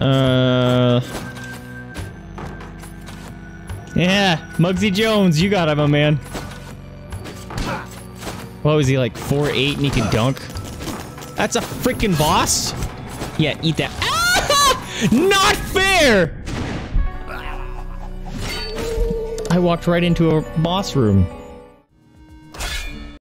Uh. Yeah, Muggsy Jones, you got him, my man. What was he like, four eight, and he can dunk? That's a freaking boss? Yeah, eat that. Ah! Not fair! I walked right into a boss room.